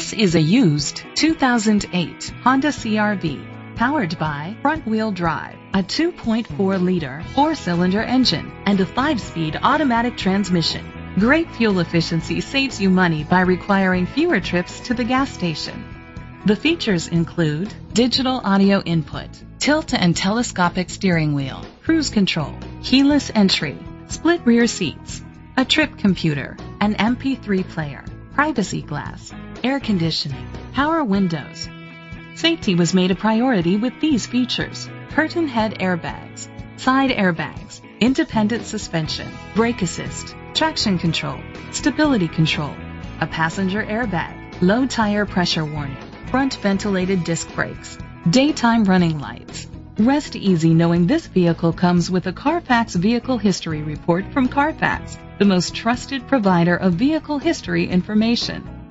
This is a used 2008 Honda CRV powered by front-wheel drive, a 2.4-liter four-cylinder engine, and a five-speed automatic transmission. Great fuel efficiency saves you money by requiring fewer trips to the gas station. The features include digital audio input, tilt and telescopic steering wheel, cruise control, keyless entry, split rear seats, a trip computer, an MP3 player, privacy glass, air conditioning, power windows. Safety was made a priority with these features. Curtain head airbags, side airbags, independent suspension, brake assist, traction control, stability control, a passenger airbag, low tire pressure warning, front ventilated disc brakes, daytime running lights. Rest easy knowing this vehicle comes with a Carfax Vehicle History Report from Carfax, the most trusted provider of vehicle history information.